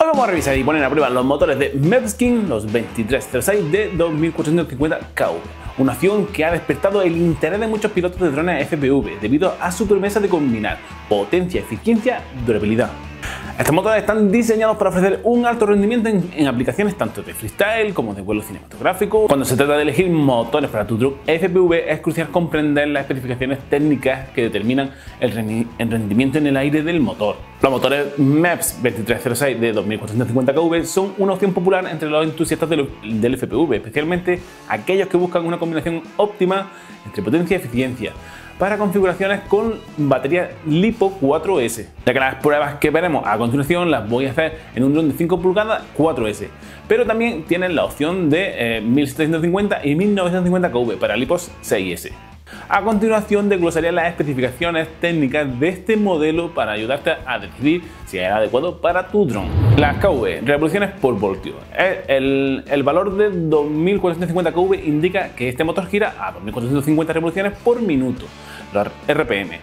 Hoy vamos a revisar y poner a prueba los motores de Mepskin, los 2306 de 2450 KV, una opción que ha despertado el interés de muchos pilotos de drones FPV debido a su promesa de combinar potencia, eficiencia y durabilidad. Estos motores están diseñados para ofrecer un alto rendimiento en, aplicaciones tanto de freestyle como de vuelo cinematográfico. Cuando se trata de elegir motores para tu drone FPV es crucial comprender las especificaciones técnicas que determinan el, rendimiento en el aire del motor. Los motores MEPS 2306 de 2450 kV son una opción popular entre los entusiastas del, del FPV, especialmente aquellos que buscan una combinación óptima entre potencia y eficiencia para configuraciones con batería LiPo 4S. Ya que las pruebas que veremos a continuación las voy a hacer en un dron de 5 pulgadas 4S, pero también tienen la opción de 1750 eh, y 1950 kV para LiPos 6S. A continuación desglosaré las especificaciones técnicas de este modelo para ayudarte a decidir si es adecuado para tu drone. Las KV, revoluciones por voltio. El, el valor de 2450 kV indica que este motor gira a 2450 revoluciones por minuto RPM,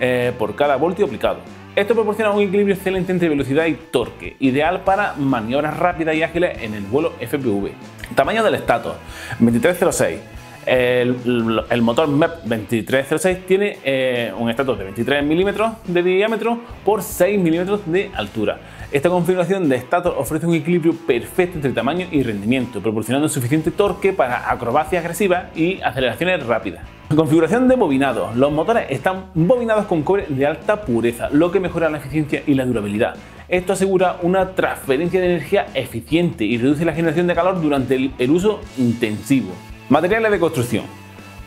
eh, por cada voltio aplicado. Esto proporciona un equilibrio excelente entre velocidad y torque, ideal para maniobras rápidas y ágiles en el vuelo FPV. Tamaño del estator 2306. El, motor MEP 2306 tiene eh, un estator de 23 milímetros de diámetro por 6 milímetros de altura. Esta configuración de estator ofrece un equilibrio perfecto entre tamaño y rendimiento, proporcionando suficiente torque para acrobacias agresivas y aceleraciones rápidas. Configuración de bobinado. Los motores están bobinados con cobre de alta pureza, lo que mejora la eficiencia y la durabilidad. Esto asegura una transferencia de energía eficiente y reduce la generación de calor durante el, uso intensivo. Materiales de construcción.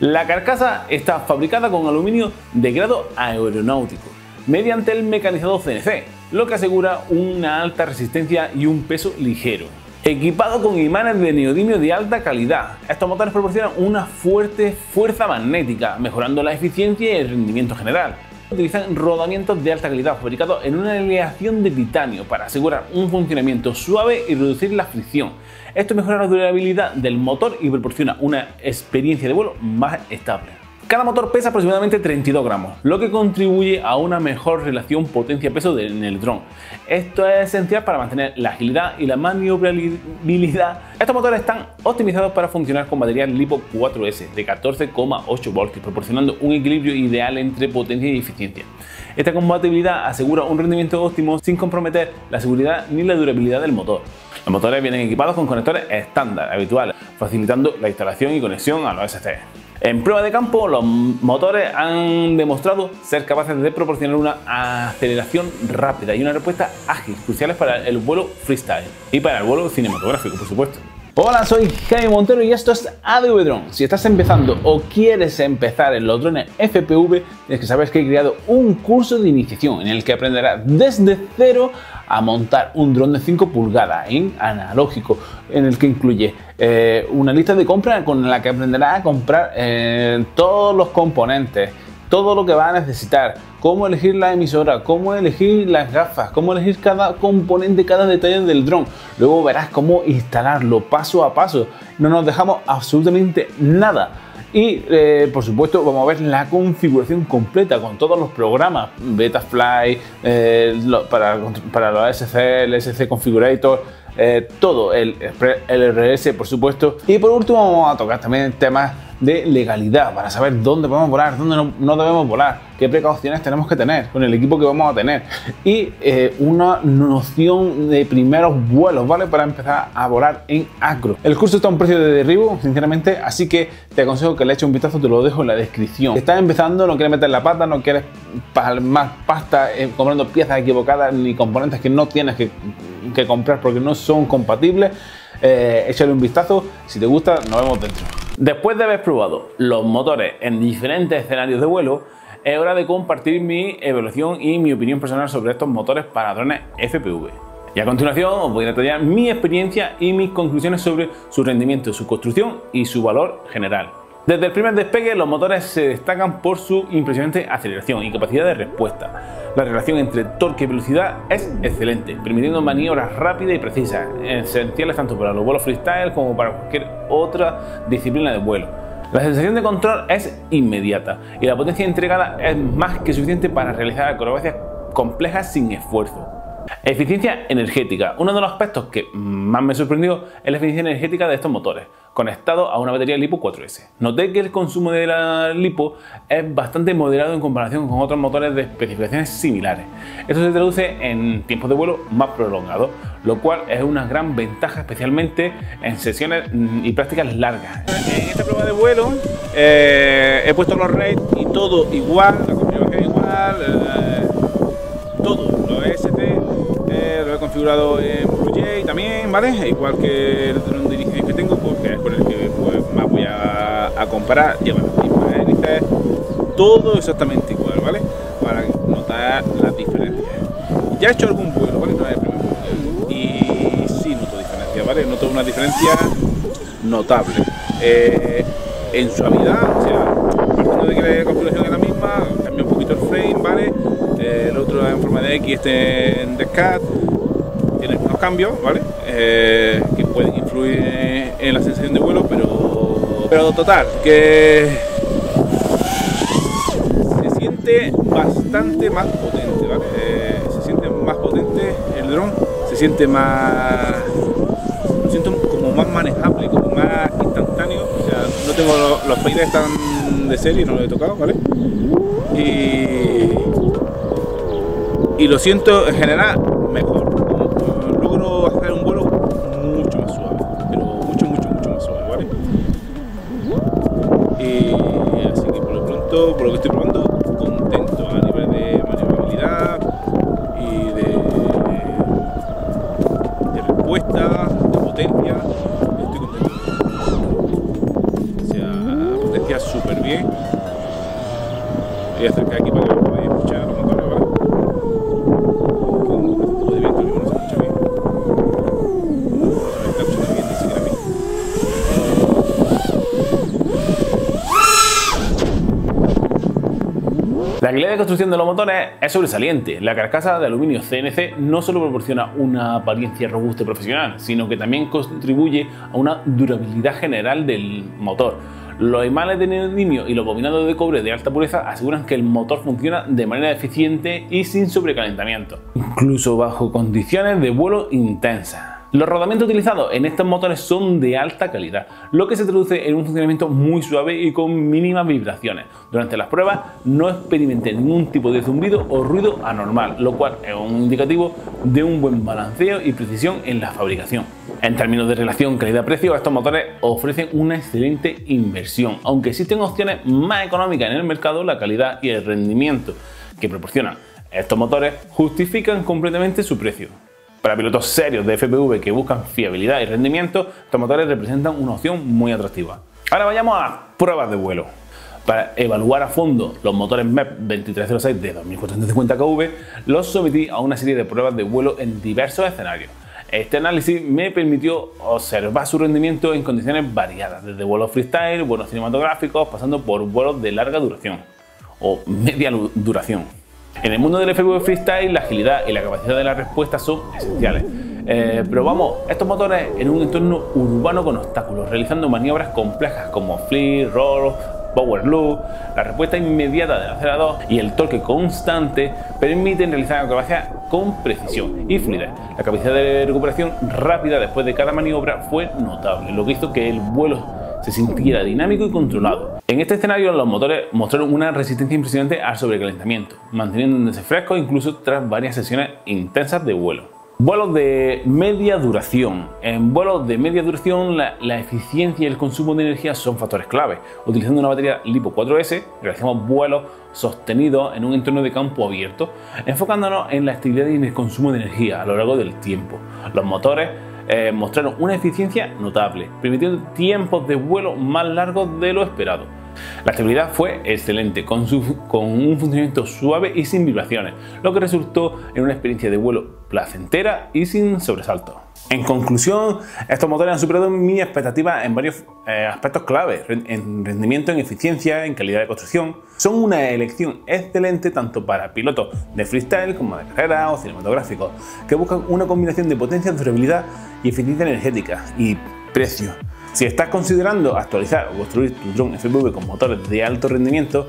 La carcasa está fabricada con aluminio de grado aeronáutico, mediante el mecanizado CNC, lo que asegura una alta resistencia y un peso ligero equipado con imanes de neodimio de alta calidad. Estos motores proporcionan una fuerte fuerza magnética, mejorando la eficiencia y el rendimiento general. Utilizan rodamientos de alta calidad fabricados en una aleación de titanio para asegurar un funcionamiento suave y reducir la fricción. Esto mejora la durabilidad del motor y proporciona una experiencia de vuelo más estable. Cada motor pesa aproximadamente 32 gramos, lo que contribuye a una mejor relación potencia-peso en el dron. Esto es esencial para mantener la agilidad y la maniobrabilidad. Estos motores están optimizados para funcionar con baterías LiPo 4S de 14,8 voltios, proporcionando un equilibrio ideal entre potencia y eficiencia. Esta compatibilidad asegura un rendimiento óptimo sin comprometer la seguridad ni la durabilidad del motor. Los motores vienen equipados con conectores estándar habituales, facilitando la instalación y conexión a los SC. En prueba de campo, los motores han demostrado ser capaces de proporcionar una aceleración rápida y una respuesta ágil, cruciales para el vuelo freestyle y para el vuelo cinematográfico, por supuesto. Hola, soy Jaime Montero y esto es ADV Drone. Si estás empezando o quieres empezar en los drones FPV, tienes que saber que he creado un curso de iniciación en el que aprenderás desde cero a montar un dron de 5 pulgadas en analógico, en el que incluye eh, una lista de compras con la que aprenderás a comprar eh, todos los componentes, todo lo que va a necesitar, cómo elegir la emisora, cómo elegir las gafas, cómo elegir cada componente, cada detalle del dron. Luego verás cómo instalarlo paso a paso. No nos dejamos absolutamente nada. Y eh, por supuesto vamos a ver la configuración completa con todos los programas, Betafly, eh, para, para los SC, el SC Configurator, eh, todo, el, el RS por supuesto. Y por último vamos a tocar también temas de legalidad para saber dónde podemos volar, dónde no, debemos volar, qué precauciones tenemos que tener con el equipo que vamos a tener y eh, una noción de primeros vuelos, ¿vale? Para empezar a volar en acro. El curso está a un precio de derribo, sinceramente, así que te aconsejo que le eches un vistazo, te lo dejo en la descripción. Estás empezando, no quieres meter la pata, no quieres más pasta eh, comprando piezas equivocadas ni componentes que no tienes que, que comprar porque no son compatibles, eh, échale un vistazo. Si te gusta, nos vemos dentro. Después de haber probado los motores en diferentes escenarios de vuelo, es hora de compartir mi evaluación y mi opinión personal sobre estos motores para drones FPV. Y a continuación os voy a detallar mi experiencia y mis conclusiones sobre su rendimiento, su construcción y su valor general. Desde el primer despegue, los motores se destacan por su impresionante aceleración y capacidad de respuesta. La relación entre torque y velocidad es excelente, permitiendo maniobras rápidas y precisas, esenciales tanto para los vuelos freestyle como para cualquier otra disciplina de vuelo. La sensación de control es inmediata y la potencia entregada es más que suficiente para realizar acrobacias complejas sin esfuerzo. Eficiencia energética. Uno de los aspectos que más me sorprendió es la eficiencia energética de estos motores, conectados a una batería LiPo 4S. Noté que el consumo de la LiPo es bastante moderado en comparación con otros motores de especificaciones similares. Esto se traduce en tiempos de vuelo más prolongados, lo cual es una gran ventaja especialmente en sesiones y prácticas largas. En esta prueba de vuelo eh, he puesto los rates y todo igual, la configuración igual, eh, todo, los ST configurado en BlueJay también, ¿vale? Igual que el dron de inicio que tengo, porque es con el que pues, más voy a, a comparar. Lleva las mismas hélices, todo exactamente igual, ¿vale? Para notar las diferencias. Ya he hecho algún vuelo, ¿vale? No es el primer vuelo. Y sí noto diferencias, ¿vale? Noto una diferencia notable. Eh, en suavidad, o sea, partiendo de que la configuración es la misma, cambia un poquito el frame, ¿vale? Eh, el otro en forma de X, este en Descat, cambios, ¿vale? Eh, que pueden influir en la sensación de vuelo, pero, pero total, que se siente bastante más potente, ¿vale? Eh, se siente más potente el dron, se siente más, lo siento como más manejable, como más instantáneo, o sea, no tengo los, los pailes tan de serie, no lo he tocado, ¿vale? Y, y lo siento en general mejor. Logro hacer un vuelo mucho más suave, pero mucho, mucho, mucho más suave, ¿vale? Y así por lo que estoy probando, contento a nivel de maniobrabilidad y de, de respuesta, de potencia. Estoy contento. O sea, potencia súper bien. Voy a acercar aquí para que lo podáis escuchar los motores, ¿vale? Con un poco de viento que no se escucha bien. No se está escuchando bien ni siquiera a mí. La calidad de construcción de los motores es sobresaliente. La carcasa de aluminio CNC no solo proporciona una apariencia robusta y profesional, sino que también contribuye a una durabilidad general del motor. Los imales de neodimio y los bobinados de cobre de alta pureza aseguran que el motor funciona de manera eficiente y sin sobrecalentamiento, incluso bajo condiciones de vuelo intensas. Los rodamientos utilizados en estos motores son de alta calidad, lo que se traduce en un funcionamiento muy suave y con mínimas vibraciones. Durante las pruebas no experimenté ningún tipo de zumbido o ruido anormal, lo cual es un indicativo de un buen balanceo y precisión en la fabricación. En términos de relación calidad-precio, estos motores ofrecen una excelente inversión, aunque existen opciones más económicas en el mercado, la calidad y el rendimiento que proporcionan estos motores justifican completamente su precio. Para pilotos serios de FPV que buscan fiabilidad y rendimiento, estos motores representan una opción muy atractiva. Ahora vayamos a las pruebas de vuelo. Para evaluar a fondo los motores MEP 2306 de 2450 kV, los sometí a una serie de pruebas de vuelo en diversos escenarios. Este análisis me permitió observar su rendimiento en condiciones variadas, desde vuelos freestyle, vuelos cinematográficos, pasando por vuelos de larga duración o media duración. En el mundo del FPV freestyle, la agilidad y la capacidad de la respuesta son esenciales. Eh, probamos estos motores en un entorno urbano con obstáculos, realizando maniobras complejas como flip, roll, power loop. La respuesta inmediata del acelerador y el torque constante permiten realizar acrobacias con precisión y fluidez. La capacidad de recuperación rápida después de cada maniobra fue notable, lo que hizo que el vuelo se sintiera dinámico y controlado. En este escenario los motores mostraron una resistencia impresionante al sobrecalentamiento, manteniéndose frescos incluso tras varias sesiones intensas de vuelo. Vuelos de media duración. En vuelos de media duración la, la, eficiencia y el consumo de energía son factores clave. Utilizando una batería LiPo 4S realizamos vuelos sostenidos en un entorno de campo abierto, enfocándonos en la estabilidad y en el consumo de energía a lo largo del tiempo. Los motores eh, mostraron una eficiencia notable, permitiendo tiempos de vuelo más largos de lo esperado. La estabilidad fue excelente, con, un funcionamiento suave y sin vibraciones, lo que resultó en una experiencia de vuelo placentera y sin sobresalto. En conclusión, estos motores han superado mis expectativas en varios eh, aspectos clave, en rendimiento, en eficiencia, en calidad de construcción. Son una elección excelente tanto para pilotos de freestyle como de carrera o cinematográficos, que buscan una combinación de potencia, durabilidad y eficiencia energética y precio. Si estás considerando actualizar o construir tu drone FPV con motores de alto rendimiento,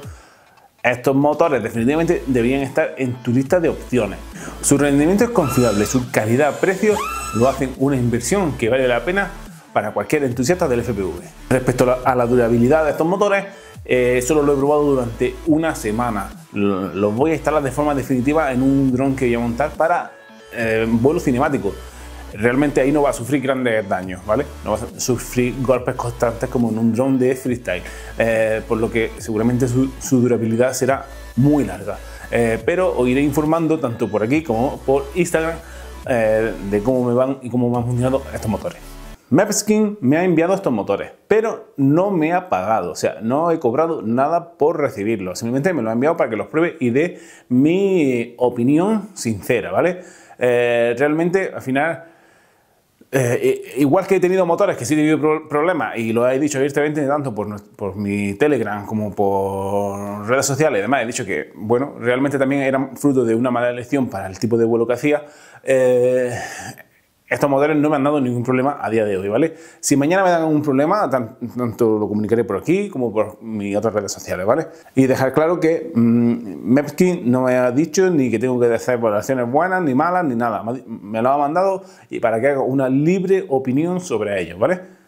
Estos motores definitivamente deberían estar en tu lista de opciones. Su rendimiento es confiable, su calidad-precio lo hacen una inversión que vale la pena para cualquier entusiasta del FPV. Respecto a la durabilidad de estos motores, eh, solo lo he probado durante una semana. Los voy a instalar de forma definitiva en un dron que voy a montar para eh, vuelo. Realmente ahí no va a sufrir grandes daños, ¿vale? No va a sufrir golpes constantes como en un dron de freestyle, eh, por lo que seguramente su, durabilidad será muy larga. pero os iré informando tanto por aquí como por Instagram de cómo me van y cómo me han funcionado estos motores. Mapskin me ha enviado estos motores, pero no me ha pagado, o sea, no he cobrado nada por recibirlos, simplemente me lo ha enviado para que los pruebe y dé mi opinión sincera, ¿vale? Eh, realmente, al final, eh, igual que he tenido motores que sí he tenido problemas y lo he dicho abiertamente tanto por, por, mi Telegram como por redes sociales y demás, he dicho que, bueno, realmente también eran fruto de una mala elección para el tipo de vuelo que hacía. Eh, estos modelos no me han dado ningún problema a día de hoy, ¿vale? Si mañana me dan un problema, tanto lo comunicaré por aquí como por mis otras redes sociales, ¿vale? Y dejar claro que mmm, no me ha dicho ni que tengo que hacer valoraciones buenas, ni malas, ni nada. Me lo ha mandado y para que haga una libre opinión sobre ellos, ¿vale?